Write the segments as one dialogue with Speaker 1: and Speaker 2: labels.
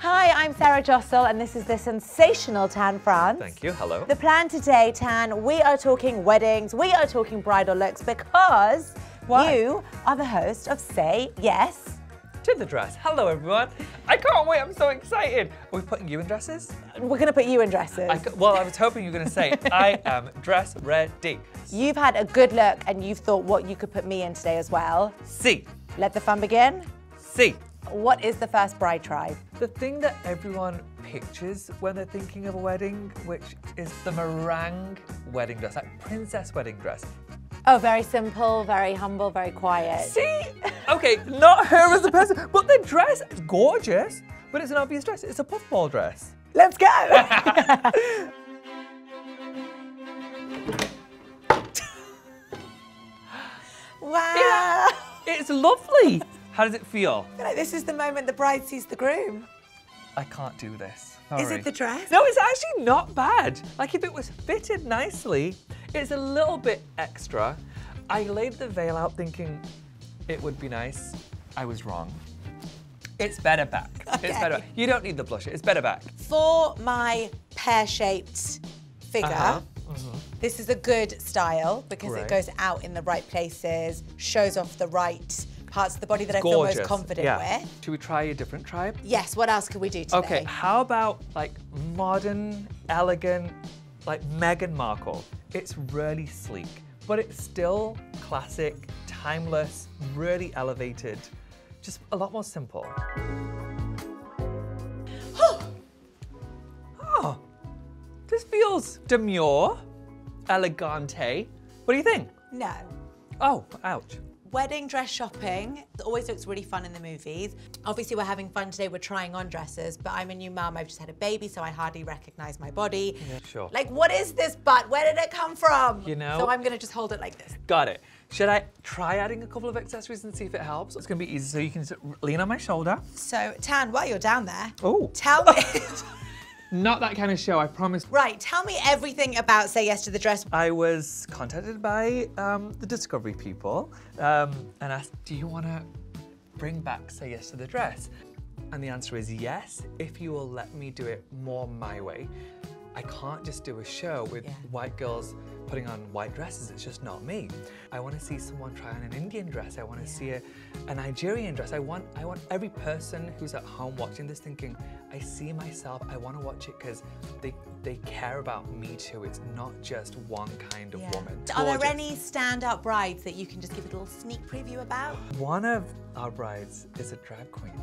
Speaker 1: Hi, I'm Sarah Jossel, and this is the sensational Tan France.
Speaker 2: Thank you. Hello.
Speaker 1: The plan today, Tan, we are talking weddings, we are talking bridal looks because
Speaker 2: Why?
Speaker 1: you are the host of Say Yes.
Speaker 2: to the dress. Hello, everyone. I can't wait. I'm so excited. Are we putting you in dresses?
Speaker 1: We're going to put you in dresses.
Speaker 2: I well, I was hoping you were going to say, I am dress ready.
Speaker 1: You've had a good look and you've thought what you could put me in today as well.
Speaker 2: See.
Speaker 1: Let the fun begin.
Speaker 2: C.
Speaker 1: What is the first bride tribe?
Speaker 2: The thing that everyone pictures when they're thinking of a wedding, which is the meringue wedding dress, like princess wedding dress.
Speaker 1: Oh, very simple, very humble, very quiet.
Speaker 2: See? Okay, not her as a person, but the dress is gorgeous, but it's an obvious dress. It's a puffball dress.
Speaker 1: Let's go. wow.
Speaker 2: It's lovely. How does it feel?
Speaker 1: I feel like this is the moment the bride sees the groom.
Speaker 2: I can't do this.
Speaker 1: Is it the dress?
Speaker 2: No, it's actually not bad. Like if it was fitted nicely, it's a little bit extra. I laid the veil out thinking it would be nice. I was wrong. It's better back. It's
Speaker 1: Okay.
Speaker 2: better. You don't need the blusher. It's better back.
Speaker 1: For my pear-shaped figure,
Speaker 2: Uh-huh.
Speaker 1: this is a good style because it goes out in the right places, shows off the right parts of the body that I feel most
Speaker 2: Gorgeous.
Speaker 1: confident
Speaker 2: yeah.
Speaker 1: with.
Speaker 2: Should we try a different tribe?
Speaker 1: Yes, what else could we do today?
Speaker 2: Okay, how about like modern, elegant, like Meghan Markle? It's really sleek, but it's still classic, timeless, really elevated, just a lot more simple. Oh! oh, this feels demure, elegante. What do you think?
Speaker 1: No.
Speaker 2: Oh, ouch.
Speaker 1: Wedding dress shopping always looks really fun in the movies. Obviously, we're having fun today. We're trying on dresses, but I'm a new mum. I've just had a baby, so I hardly recognize my body.
Speaker 2: Yeah, sure.
Speaker 1: Like, what is this butt? Where did it come from?
Speaker 2: You know-
Speaker 1: So I'm gonna just hold it like this.
Speaker 2: Got it. Should I try adding a couple of accessories and see if it helps? It's gonna be easy, so you can lean on my shoulder.
Speaker 1: So, Tan, while you're down there,
Speaker 2: Oh.
Speaker 1: tell me.
Speaker 2: Not that kind of show, I promise.
Speaker 1: right, tell me everything about Say Yes to the Dress.
Speaker 2: I was contacted by um, the Discovery people um, and asked, Do you want to bring back Say Yes to the Dress? And the answer is yes, if you will let me do it more my way. I can't just do a show with
Speaker 1: Yeah.
Speaker 2: white girls putting on white dresses. It's just not me. I want to see someone try on an Indian dress. I want to see a, a Nigerian dress. I want I want every person who's at home watching this thinking, I see myself. I want to watch it because they they care about me too. It's not just one kind of woman.
Speaker 1: Are there any stand-up brides that you can just give a little sneak preview about?
Speaker 2: One of our brides is a drag queen.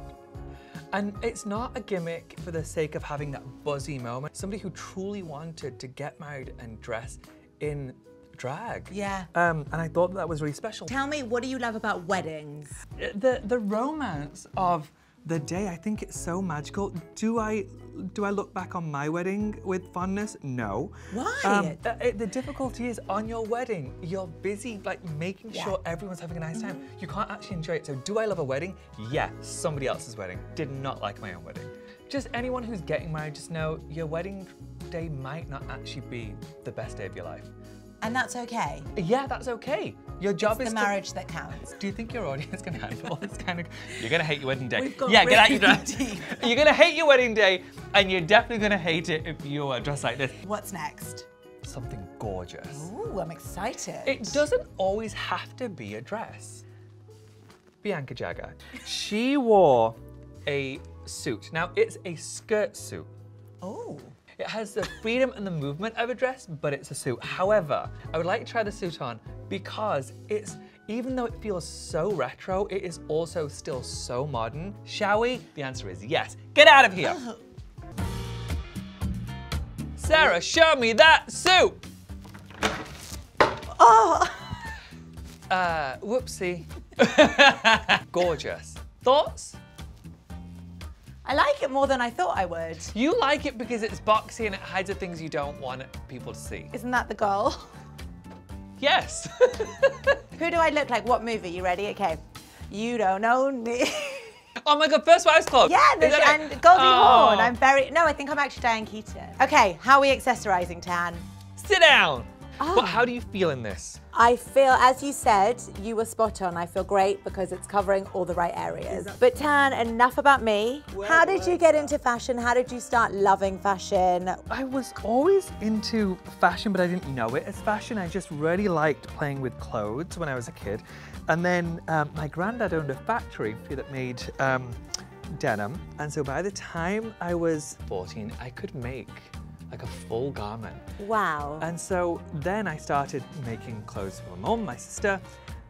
Speaker 2: And it's not a gimmick for the sake of having that buzzy moment. Somebody who truly wanted to get married and dress in drag.
Speaker 1: Yeah.
Speaker 2: Um, and I thought that was really special.
Speaker 1: Tell me, what do you love about weddings?
Speaker 2: The the romance of the day, I think it's so magical. Do I do I look back on my wedding with fondness? No.
Speaker 1: Why?
Speaker 2: Um, uh, it- the difficulty is on your wedding, you're busy like making
Speaker 1: Yeah.
Speaker 2: sure everyone's having a nice time. You can't actually enjoy it. So, do I love a wedding? Yeah, somebody else's wedding. Did not like my own wedding. Just anyone who's getting married, just know your wedding day might not actually be the best day of your life.
Speaker 1: And that's okay.
Speaker 2: Yeah, that's okay. Your job
Speaker 1: It's
Speaker 2: is
Speaker 1: the
Speaker 2: to-
Speaker 1: marriage that counts.
Speaker 2: do you think your audience can handle all this kind of? You're gonna hate your wedding day.
Speaker 1: We've got
Speaker 2: yeah, get out your
Speaker 1: really
Speaker 2: dress.
Speaker 1: deep.
Speaker 2: You're gonna hate your wedding day, and you're definitely gonna hate it if you are dressed like this.
Speaker 1: What's next?
Speaker 2: Something gorgeous.
Speaker 1: Ooh, I'm excited.
Speaker 2: It doesn't always have to be a dress. Bianca Jagger. She wore a suit. Now it's a skirt suit.
Speaker 1: Oh.
Speaker 2: It has the freedom and the movement of a dress, but it's a suit. However, I would like to try the suit on because it's, even though it feels so retro, it is also still so modern. Shall we? The answer is yes. Get out of here. Sarah, show me that suit.
Speaker 1: Oh.
Speaker 2: Uh, whoopsie. Gorgeous. Thoughts?
Speaker 1: I like it more than I thought I would.
Speaker 2: You like it because it's boxy and it hides the things you don't want people to see.
Speaker 1: Isn't that the goal?
Speaker 2: Yes.
Speaker 1: Who do I look like? What movie? You ready? Okay. You don't know me.
Speaker 2: oh my god, First Wives Club.
Speaker 1: yeah, the, and
Speaker 2: it?
Speaker 1: Goldie
Speaker 2: Oh.
Speaker 1: Hawn. I'm very. No, I think I'm actually Diane Keaton. Okay, how are we accessorizing, Tan?
Speaker 2: Sit down. But how do you feel in this?
Speaker 1: I feel, as you said, you were spot on. I feel great because it's covering all the right areas. But Tan, enough about me. How did you get into fashion? How did you start loving fashion?
Speaker 2: I was always into fashion, but I didn't know it as fashion. I just really liked playing with clothes when I was a kid. And then um, my granddad owned a factory that made um, denim. And so by the time I was 14, I could make like a full garment.
Speaker 1: Wow.
Speaker 2: And so then I started making clothes for my mum, my sister,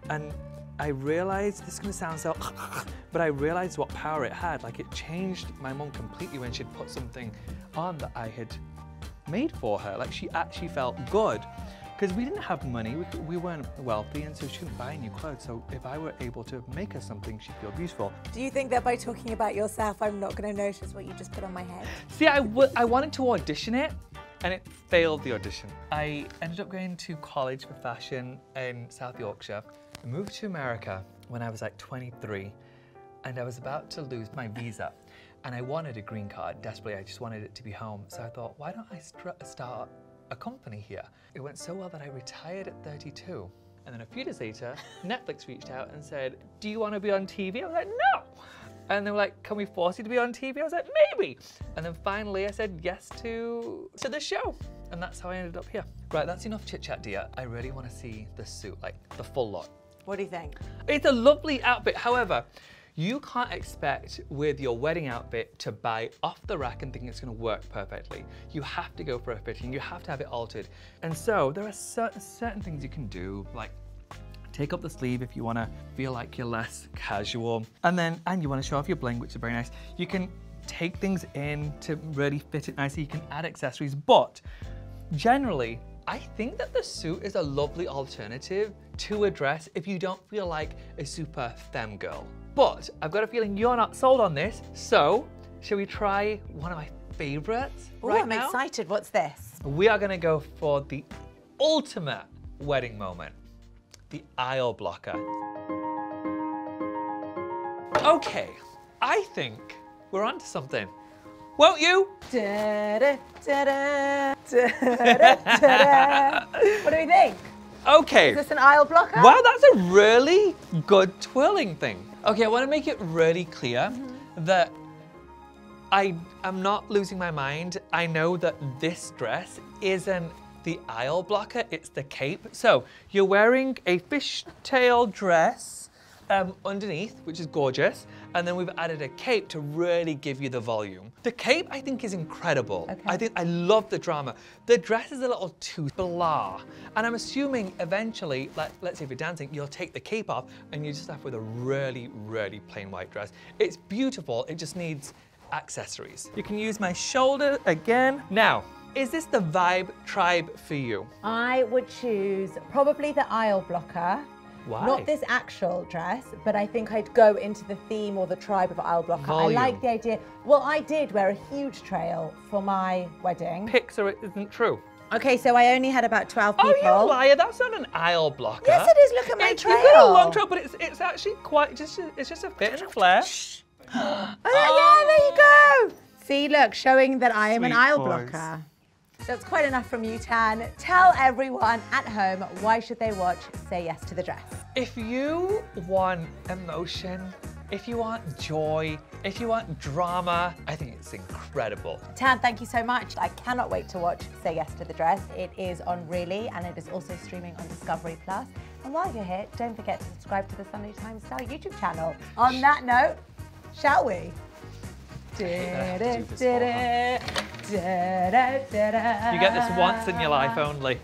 Speaker 2: and I realized, this is gonna sound so, but I realized what power it had. Like it changed my mum completely when she'd put something on that I had made for her. Like she actually felt good. Because we didn't have money, we, we weren't wealthy, and so she couldn't buy new clothes. So if I were able to make her something, she'd feel beautiful.
Speaker 1: Do you think that by talking about yourself, I'm not going to notice what you just put on my head?
Speaker 2: See, I, I wanted to audition it, and it failed the audition. I ended up going to college for fashion in South Yorkshire. I moved to America when I was like 23, and I was about to lose my visa. And I wanted a green card desperately. I just wanted it to be home. So I thought, why don't I start a company here. It went so well that I retired at 32. And then a few days later, Netflix reached out and said, Do you want to be on TV? I was like, No. And they were like, Can we force you to be on TV? I was like, Maybe. And then finally I said yes to, to the show. And that's how I ended up here. Right, that's enough chit chat, dear. I really want to see the suit, like the full lot.
Speaker 1: What do you think?
Speaker 2: It's a lovely outfit. However, you can't expect with your wedding outfit to buy off the rack and think it's gonna work perfectly. You have to go for a fitting, you have to have it altered. And so there are certain, certain things you can do, like take up the sleeve if you wanna feel like you're less casual. And then, and you wanna show off your bling, which is very nice. You can take things in to really fit it nicely. You can add accessories, but generally, I think that the suit is a lovely alternative to a dress if you don't feel like a super femme girl. But I've got a feeling you're not sold on this, so shall we try one of my favorites
Speaker 1: Ooh,
Speaker 2: right
Speaker 1: I'm
Speaker 2: now?
Speaker 1: excited. What's this?
Speaker 2: We are gonna go for the ultimate wedding moment, the aisle blocker. Okay, I think we're onto something. Won't you?
Speaker 1: Da, da, da, what do we think?
Speaker 2: Okay.
Speaker 1: Is this an aisle blocker?
Speaker 2: Wow, that's a really good twirling thing. Okay, I want to make it really clear mm -hmm. that I am not losing my mind. I know that this dress isn't the aisle blocker, it's the cape. So you're wearing a fishtail dress um, underneath, which is gorgeous. And then we've added a cape to really give you the volume. The cape, I think, is incredible. Okay. I think I love the drama. The dress is a little too blah. And I'm assuming eventually, like, let's say if you're dancing, you'll take the cape off and you're just left with a really, really plain white dress. It's beautiful, it just needs accessories. You can use my shoulder again. Now, is this the vibe tribe for you?
Speaker 1: I would choose probably the aisle blocker
Speaker 2: why?
Speaker 1: Not this actual dress, but I think I'd go into the theme or the tribe of aisle blocker. Volume. I like the idea. Well, I did wear a huge trail for my wedding.
Speaker 2: Pixar it isn't true.
Speaker 1: Okay, so I only had about 12 people.
Speaker 2: Oh, you liar. That's not an aisle blocker.
Speaker 1: Yes, it is. Look at my
Speaker 2: it's,
Speaker 1: trail.
Speaker 2: You've got a long trail, but it's, it's actually quite, just it's just a fit and flare.
Speaker 1: oh, yeah, there you go. See, look, showing that I am
Speaker 2: Sweet
Speaker 1: an aisle
Speaker 2: boys.
Speaker 1: blocker. That's quite enough from you, Tan. Tell everyone at home why should they watch Say Yes to the Dress.
Speaker 2: If you want emotion, if you want joy, if you want drama, I think it's incredible.
Speaker 1: Tan, thank you so much. I cannot wait to watch Say Yes to the Dress. It is on Really and it is also streaming on Discovery Plus. And while you're here, don't forget to subscribe to the Sunday Times Style YouTube channel. On that note, shall we?
Speaker 2: You get this once in your life only.